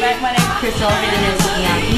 Back, my is Chris Sullivan and